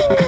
you